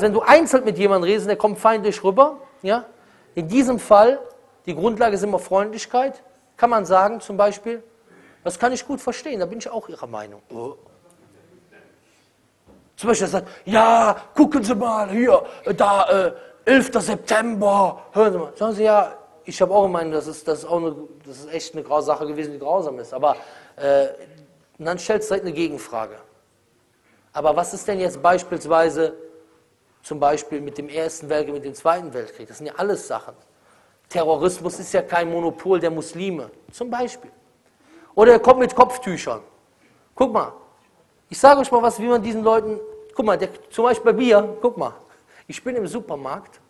ist, wenn du einzeln mit jemandem redest, der kommt feindlich rüber, ja, in diesem Fall, die Grundlage ist immer Freundlichkeit, kann man sagen zum Beispiel, das kann ich gut verstehen, da bin ich auch Ihrer Meinung. Oh. Zum Beispiel sagt, ja, gucken Sie mal, hier, da, äh, 11. September, hören Sie mal. Sagen Sie, ja, ich habe auch gemeint, das ist, das, ist auch eine, das ist echt eine Sache gewesen, die grausam ist. Aber äh, dann stellst du direkt eine Gegenfrage. Aber was ist denn jetzt beispielsweise zum Beispiel mit dem Ersten Weltkrieg, mit dem Zweiten Weltkrieg? Das sind ja alles Sachen. Terrorismus ist ja kein Monopol der Muslime, zum Beispiel. Oder er kommt mit Kopftüchern. Guck mal, ich sage euch mal was, wie man diesen Leuten, guck mal, der, zum Beispiel bei Bier, guck mal, ich bin im Supermarkt,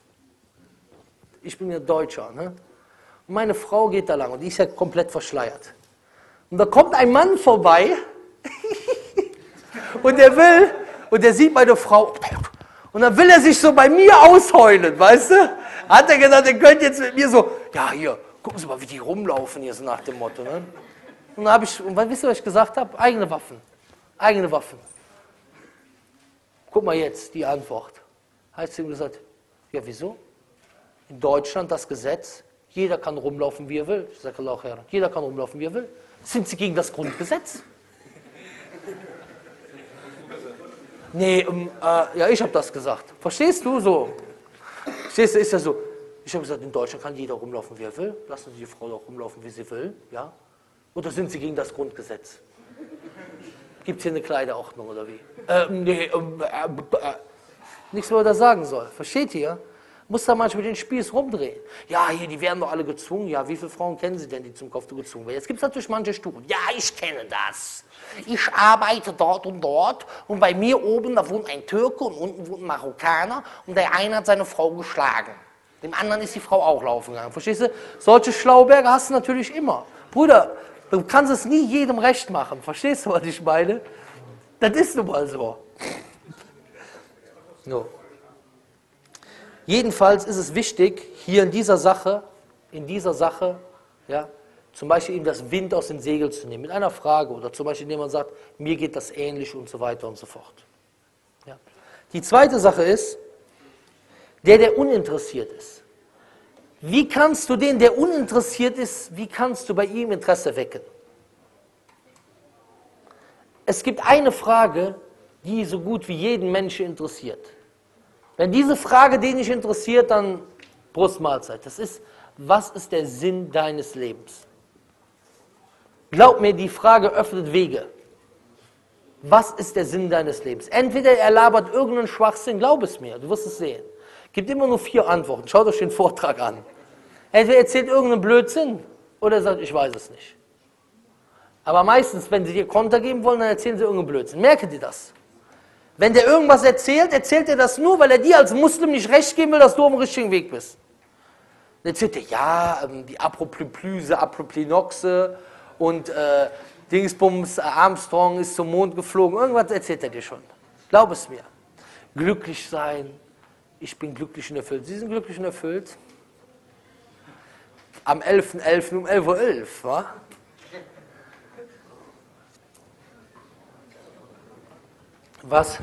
ich bin ja Deutscher, ne? und meine Frau geht da lang und die ist ja komplett verschleiert. Und da kommt ein Mann vorbei und der will, und der sieht meine Frau, und dann will er sich so bei mir ausheulen, weißt du? Hat er gedacht, er könnte jetzt mit mir so, ja hier, gucken Sie mal, wie die rumlaufen hier so nach dem Motto. Ne? Und dann habe ich, und wisst ihr, was ich gesagt habe? Eigene Waffen. Eigene Waffen. Guck mal jetzt die Antwort. Heißt ihm gesagt, ja wieso? In Deutschland das Gesetz, jeder kann rumlaufen, wie er will. Ich sage Herr, jeder kann rumlaufen, wie er will. Sind Sie gegen das Grundgesetz? Nee, um, äh, ja, ich habe das gesagt. Verstehst du so? Verstehst du, ist ja so. Ich habe gesagt, in Deutschland kann jeder rumlaufen, wie er will. Lassen Sie die Frau doch rumlaufen, wie sie will. Ja? Oder sind Sie gegen das Grundgesetz? Gibt es hier eine Kleiderordnung oder wie? Äh, nee, ähm, äh, äh, nichts, was er da sagen soll. Versteht ihr? Muss da manchmal den Spieß rumdrehen. Ja, hier, die werden doch alle gezwungen. Ja, wie viele Frauen kennen Sie denn, die zum Kopftuch gezwungen werden? Jetzt gibt es natürlich manche Studien. Ja, ich kenne das. Ich arbeite dort und dort und bei mir oben, da wohnt ein Türke und unten wohnt ein Marokkaner und der eine hat seine Frau geschlagen. Dem anderen ist die Frau auch laufen gegangen. Verstehst du? Solche Schlauberge hast du natürlich immer. Bruder, du kannst es nie jedem recht machen. Verstehst du, was ich meine? Das ist nun mal so. so. Jedenfalls ist es wichtig, hier in dieser Sache, in dieser Sache, ja, zum Beispiel ihm das Wind aus den Segeln zu nehmen, mit einer Frage oder zum Beispiel, indem man sagt, mir geht das ähnlich und so weiter und so fort. Ja. Die zweite Sache ist, der, der uninteressiert ist. Wie kannst du den, der uninteressiert ist, wie kannst du bei ihm Interesse wecken? Es gibt eine Frage, die so gut wie jeden Menschen interessiert. Wenn diese Frage den nicht interessiert, dann Brustmahlzeit. Das ist, was ist der Sinn deines Lebens? Glaub mir, die Frage öffnet Wege. Was ist der Sinn deines Lebens? Entweder er labert irgendeinen Schwachsinn, glaub es mir, du wirst es sehen. Gibt immer nur vier Antworten. Schaut euch den Vortrag an. Entweder er erzählt irgendeinen Blödsinn oder er sagt, ich weiß es nicht. Aber meistens, wenn sie dir Konter geben wollen, dann erzählen sie irgendeinen Blödsinn. Merke dir das. Wenn der irgendwas erzählt, erzählt er das nur, weil er dir als Muslim nicht recht geben will, dass du dem richtigen Weg bist. Dann erzählt er, ja, ähm, die Aproplyplyse, Aproplinoxe und äh, Dingsbums, äh, Armstrong ist zum Mond geflogen. Irgendwas erzählt er dir schon. Glaub es mir. Glücklich sein. Ich bin glücklich und erfüllt. Sie sind glücklich und erfüllt. Am 11.11. .11. um 11.11 Uhr, .11, wa? Was?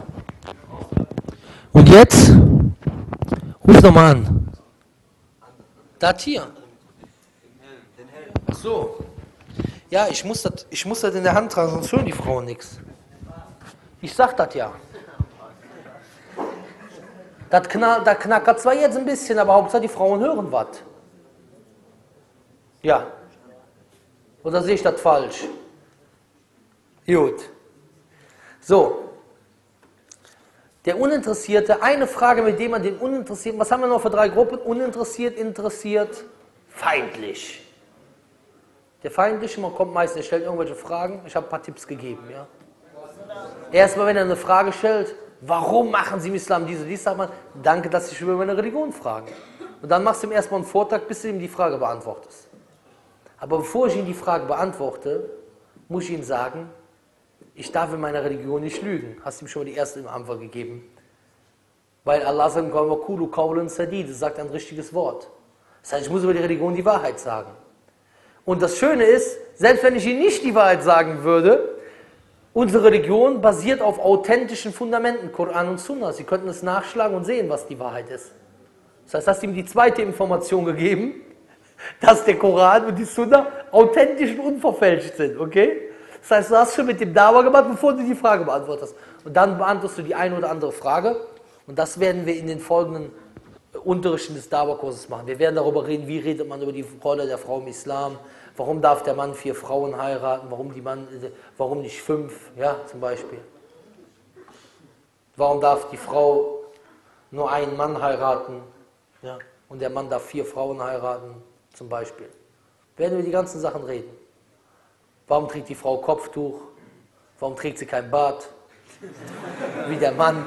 Und jetzt? Ruf nochmal an. Das hier. Ach so. Ja, ich muss das, ich muss das in der Hand tragen, sonst hören die Frauen nichts. Ich sag das ja. Das, knall, das knackert zwar jetzt ein bisschen, aber Hauptsache die Frauen hören was. Ja. Oder sehe ich das falsch? Gut. So. Der Uninteressierte, eine Frage, mit dem man den Uninteressierten, was haben wir noch für drei Gruppen? Uninteressiert, interessiert, feindlich. Der Feindliche, man kommt meistens, er stellt irgendwelche Fragen. Ich habe ein paar Tipps gegeben. Ja. Erstmal, wenn er eine Frage stellt, warum machen Sie im Islam diese, dies, sagt man, danke, dass Sie sich über meine Religion fragen. Und dann machst du ihm erstmal einen Vortrag, bis du ihm die Frage beantwortest. Aber bevor ich ihm die Frage beantworte, muss ich ihm sagen, ich darf in meiner Religion nicht lügen. Hast ihm schon mal die erste Antwort gegeben? Weil Allah sagt, das sagt ein richtiges Wort. Das heißt, ich muss über die Religion die Wahrheit sagen. Und das Schöne ist, selbst wenn ich ihm nicht die Wahrheit sagen würde, Unsere Religion basiert auf authentischen Fundamenten, Koran und Sunna. Sie könnten es nachschlagen und sehen, was die Wahrheit ist. Das heißt, hast ihm die zweite Information gegeben, dass der Koran und die Sunna authentisch und unverfälscht sind, okay? Das heißt, du hast schon mit dem Dawa gemacht, bevor du die Frage beantwortest. Und dann beantwortest du die eine oder andere Frage. Und das werden wir in den folgenden Unterrichten des Dawa-Kurses machen. Wir werden darüber reden, wie redet man über die Rolle der Frau im Islam, warum darf der Mann vier Frauen heiraten, warum, die Mann, warum nicht fünf, ja, zum Beispiel. Warum darf die Frau nur einen Mann heiraten ja, und der Mann darf vier Frauen heiraten, zum Beispiel. Werden wir die ganzen Sachen reden. Warum trägt die Frau Kopftuch? Warum trägt sie kein Bart? Wie der Mann.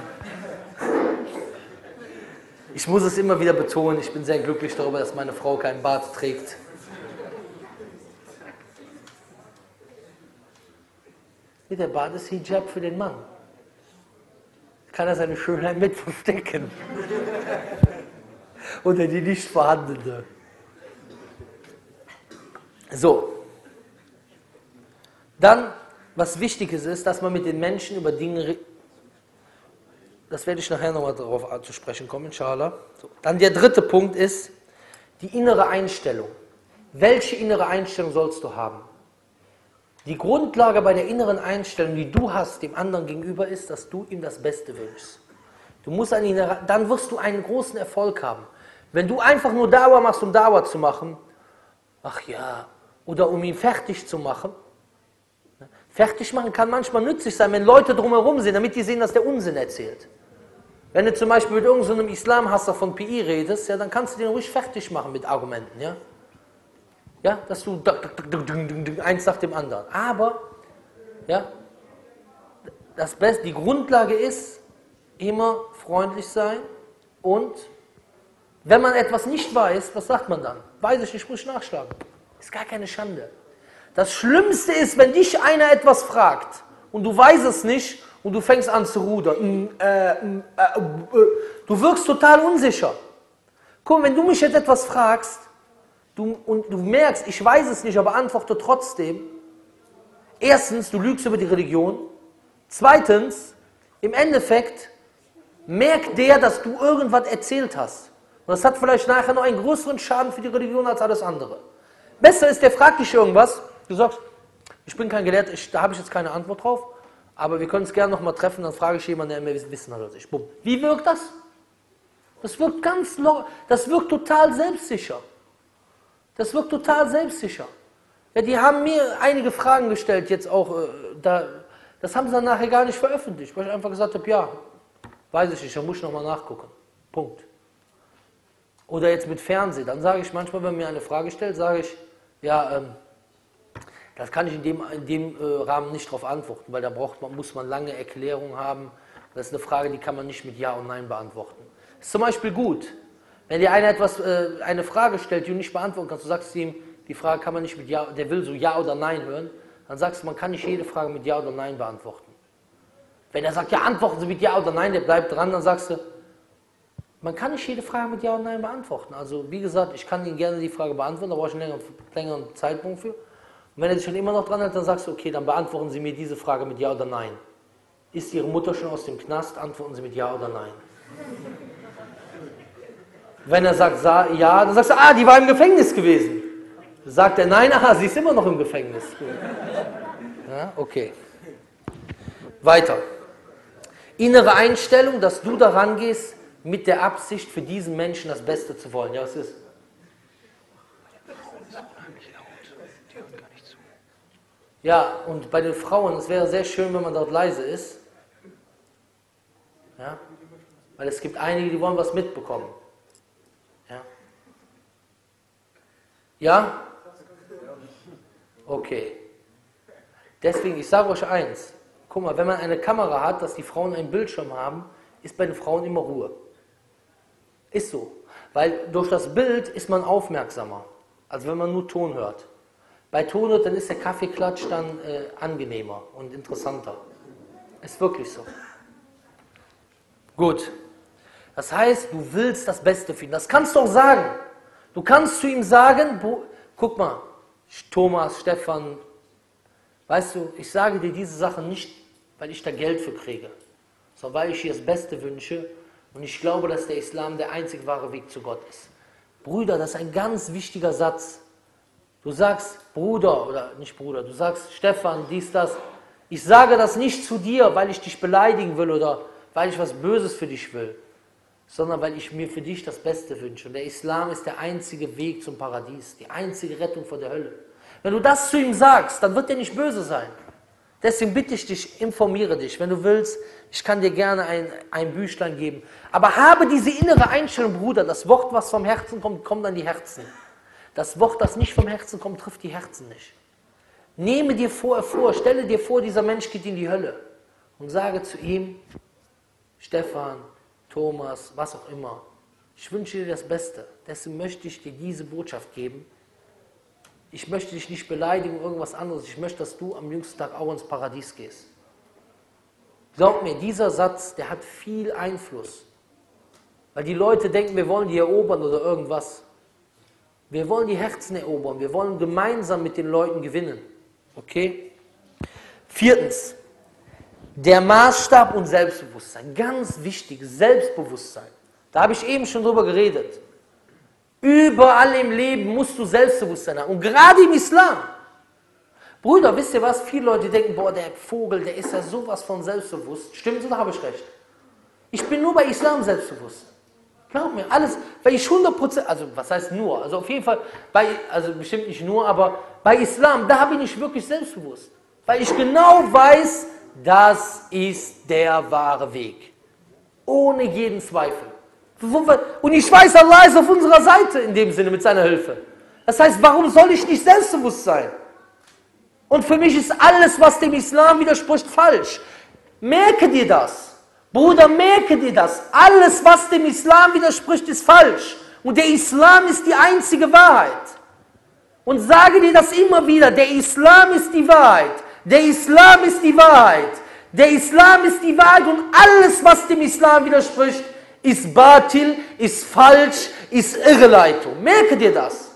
Ich muss es immer wieder betonen, ich bin sehr glücklich darüber, dass meine Frau keinen Bart trägt. Der Bart ist Hijab für den Mann. Kann er seine Schönheit mit verstecken. Oder die nicht vorhandene. So. Dann, was wichtig ist, ist, dass man mit den Menschen über Dinge, das werde ich nachher nochmal darauf zu sprechen kommen, inshallah. So. Dann der dritte Punkt ist, die innere Einstellung. Welche innere Einstellung sollst du haben? Die Grundlage bei der inneren Einstellung, die du hast dem anderen gegenüber, ist, dass du ihm das Beste wünschst. Du musst an ihn, dann wirst du einen großen Erfolg haben. Wenn du einfach nur Dauer machst, um Dauer zu machen, ach ja, oder um ihn fertig zu machen, Fertig machen kann manchmal nützlich sein, wenn Leute drumherum sind, damit die sehen, dass der Unsinn erzählt. Wenn du zum Beispiel mit irgendeinem so Islamhasser von PI redest, ja, dann kannst du den ruhig fertig machen mit Argumenten. Ja, ja dass du eins nach dem anderen. Aber, ja, das Beste, die Grundlage ist, immer freundlich sein und wenn man etwas nicht weiß, was sagt man dann? Weiß ich nicht, muss ich nachschlagen. Ist gar keine Schande. Das Schlimmste ist, wenn dich einer etwas fragt und du weißt es nicht und du fängst an zu rudern. Mm, äh, mm, äh, äh, du wirkst total unsicher. Guck, wenn du mich jetzt etwas fragst du, und du merkst, ich weiß es nicht, aber antworte trotzdem. Erstens, du lügst über die Religion. Zweitens, im Endeffekt merkt der, dass du irgendwas erzählt hast. Und das hat vielleicht nachher noch einen größeren Schaden für die Religion als alles andere. Besser ist, der fragt dich irgendwas Du sagst, ich bin kein Gelehrter, ich, da habe ich jetzt keine Antwort drauf, aber wir können es gerne nochmal treffen, dann frage ich jemanden, der mehr Wissen hat als ich. Bumm. Wie wirkt das? Das wirkt ganz locker, das wirkt total selbstsicher. Das wirkt total selbstsicher. Ja, die haben mir einige Fragen gestellt, jetzt auch, äh, da, das haben sie dann nachher gar nicht veröffentlicht, weil ich einfach gesagt habe, ja, weiß ich nicht, da muss ich nochmal nachgucken. Punkt. Oder jetzt mit Fernsehen, dann sage ich manchmal, wenn mir eine Frage stellt, sage ich, ja, ähm, das kann ich in dem, in dem äh, Rahmen nicht darauf antworten, weil da braucht man, muss man lange Erklärungen haben. Das ist eine Frage, die kann man nicht mit Ja und Nein beantworten. Das ist zum Beispiel gut, wenn dir einer etwas, äh, eine Frage stellt, die du nicht beantworten kannst, du sagst ihm, die Frage kann man nicht mit Ja, der will so Ja oder Nein hören, dann sagst du, man kann nicht jede Frage mit Ja oder Nein beantworten. Wenn er sagt, ja, antworten Sie mit Ja oder Nein, der bleibt dran, dann sagst du, man kann nicht jede Frage mit Ja oder Nein beantworten. Also, wie gesagt, ich kann Ihnen gerne die Frage beantworten, da brauche ich einen längeren, längeren Zeitpunkt für. Und wenn er sich schon immer noch dran hält, dann sagst du, okay, dann beantworten Sie mir diese Frage mit Ja oder Nein. Ist Ihre Mutter schon aus dem Knast? Antworten Sie mit Ja oder Nein. Wenn er sagt ja, dann sagst du, ah, die war im Gefängnis gewesen. Sagt er nein, aha, sie ist immer noch im Gefängnis. Ja, okay. Weiter. Innere Einstellung, dass du daran gehst, mit der Absicht, für diesen Menschen das Beste zu wollen. Ja, was ist? Ja, und bei den Frauen, es wäre sehr schön, wenn man dort leise ist. Ja? Weil es gibt einige, die wollen was mitbekommen. Ja? Ja? Okay. Deswegen, ich sage euch eins. Guck mal, wenn man eine Kamera hat, dass die Frauen einen Bildschirm haben, ist bei den Frauen immer Ruhe. Ist so. Weil durch das Bild ist man aufmerksamer, als wenn man nur Ton hört. Bei Tonot, dann ist der Kaffeeklatsch dann äh, angenehmer und interessanter. Ist wirklich so. Gut. Das heißt, du willst das Beste für ihn. Das kannst du auch sagen. Du kannst zu ihm sagen, guck mal, Thomas, Stefan, weißt du, ich sage dir diese Sachen nicht weil ich da Geld für kriege, sondern weil ich ihr das Beste wünsche und ich glaube, dass der Islam der einzig wahre Weg zu Gott ist. Brüder, das ist ein ganz wichtiger Satz. Du sagst Bruder oder nicht Bruder, du sagst Stefan, dies, das. Ich sage das nicht zu dir, weil ich dich beleidigen will oder weil ich was Böses für dich will, sondern weil ich mir für dich das Beste wünsche. Und der Islam ist der einzige Weg zum Paradies, die einzige Rettung vor der Hölle. Wenn du das zu ihm sagst, dann wird er nicht böse sein. Deswegen bitte ich dich, informiere dich. Wenn du willst, ich kann dir gerne ein, ein Büchlein geben. Aber habe diese innere Einstellung, Bruder, das Wort, was vom Herzen kommt, kommt an die Herzen. Das Wort, das nicht vom Herzen kommt, trifft die Herzen nicht. Nehme dir vorher vor, stelle dir vor, dieser Mensch geht in die Hölle und sage zu ihm, Stefan, Thomas, was auch immer, ich wünsche dir das Beste. Deswegen möchte ich dir diese Botschaft geben. Ich möchte dich nicht beleidigen, oder irgendwas anderes. Ich möchte, dass du am jüngsten Tag auch ins Paradies gehst. Glaub mir, dieser Satz, der hat viel Einfluss. Weil die Leute denken, wir wollen die erobern oder irgendwas. Wir wollen die Herzen erobern. Wir wollen gemeinsam mit den Leuten gewinnen. Okay? Viertens, der Maßstab und Selbstbewusstsein. Ganz wichtig, Selbstbewusstsein. Da habe ich eben schon drüber geredet. Überall im Leben musst du Selbstbewusstsein haben. Und gerade im Islam. Brüder, wisst ihr was? Viele Leute denken, boah, der Vogel, der ist ja sowas von selbstbewusst. Stimmt, oder habe ich recht? Ich bin nur bei Islam selbstbewusst. Glaub mir, alles, weil ich 100%, also was heißt nur, also auf jeden Fall, bei, also bestimmt nicht nur, aber bei Islam, da bin ich wirklich selbstbewusst. Weil ich genau weiß, das ist der wahre Weg. Ohne jeden Zweifel. Und ich weiß, Allah ist auf unserer Seite in dem Sinne mit seiner Hilfe. Das heißt, warum soll ich nicht selbstbewusst sein? Und für mich ist alles, was dem Islam widerspricht, falsch. Merke dir das. Bruder, merke dir das. Alles, was dem Islam widerspricht, ist falsch. Und der Islam ist die einzige Wahrheit. Und sage dir das immer wieder. Der Islam ist die Wahrheit. Der Islam ist die Wahrheit. Der Islam ist die Wahrheit und alles, was dem Islam widerspricht, ist Batil, ist falsch, ist Irreleitung. Merke dir das.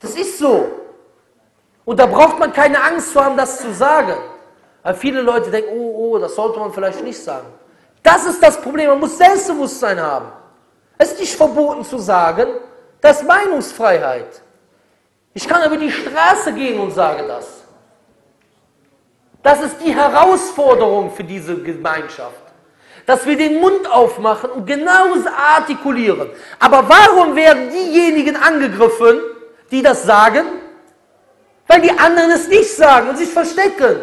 Das ist so. Und da braucht man keine Angst zu haben, das zu sagen. Weil viele Leute denken, oh, oh, das sollte man vielleicht nicht sagen. Das ist das Problem. Man muss Selbstbewusstsein haben. Es ist nicht verboten zu sagen, das ist Meinungsfreiheit. Ich kann über die Straße gehen und sage das. Das ist die Herausforderung für diese Gemeinschaft. Dass wir den Mund aufmachen und genauso artikulieren. Aber warum werden diejenigen angegriffen, die das sagen? Weil die anderen es nicht sagen und sich verstecken.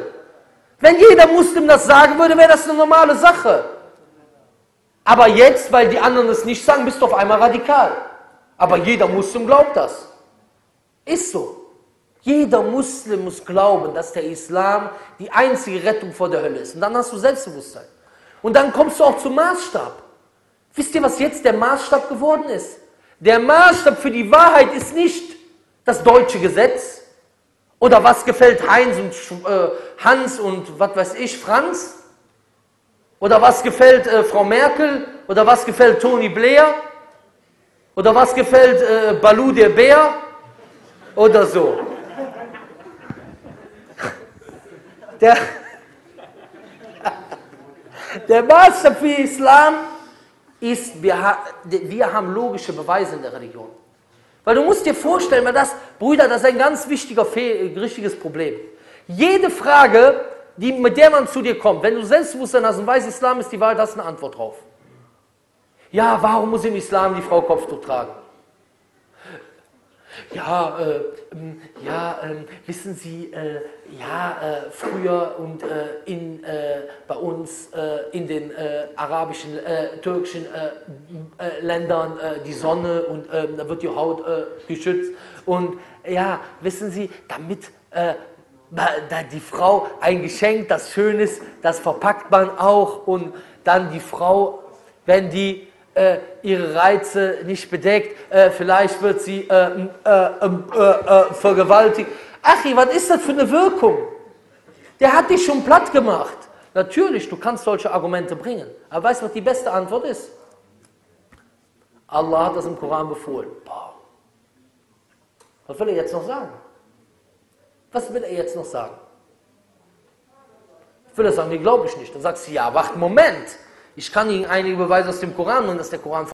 Wenn jeder Muslim das sagen würde, wäre das eine normale Sache. Aber jetzt, weil die anderen es nicht sagen, bist du auf einmal radikal. Aber jeder Muslim glaubt das. Ist so. Jeder Muslim muss glauben, dass der Islam die einzige Rettung vor der Hölle ist. Und dann hast du Selbstbewusstsein. Und dann kommst du auch zum Maßstab. Wisst ihr, was jetzt der Maßstab geworden ist? Der Maßstab für die Wahrheit ist nicht das deutsche Gesetz oder was gefällt Heinz und äh, Hans und was weiß ich, Franz, oder was gefällt äh, Frau Merkel? Oder was gefällt Tony Blair? Oder was gefällt äh, Balu der Bär? Oder so. Der, der Maßstab für Islam ist, wir, haben logische Beweise in der Religion. Weil du musst dir vorstellen, weil das, Brüder, das ist ein ganz wichtiger, richtiges Problem. Jede Frage, die, mit der man zu dir kommt, wenn du Selbstbewusstsein hast und weißt, Islam ist die Wahrheit, hast du eine Antwort drauf. Ja, warum muss im Islam die Frau Kopftuch tragen? Ja, äh, ähm, ja, äh, wissen Sie, äh, ja, äh, früher und äh, in, äh, bei uns in den arabischen, türkischen Ländern die Sonne und ähm, da wird die Haut geschützt. Und ja, wissen Sie, damit die Frau ein Geschenk, das schön ist, das verpackt man auch und dann die Frau, wenn die äh, ihre Reize nicht bedeckt, äh, vielleicht wird sie äh, äh, ähm, äh, äh, vergewaltigt. Achi, was ist das für eine Wirkung? Der hat dich schon platt gemacht. Natürlich, du kannst solche Argumente bringen. Aber weißt du, was die beste Antwort ist? Allah hat das im Koran befohlen. Boah. Was will er jetzt noch sagen? Was will er jetzt noch sagen? will er sagen, nee, glaube ich nicht. Dann sagst du, ja, wacht, Moment. Ich kann Ihnen einige Beweise aus dem Koran und dass der Koran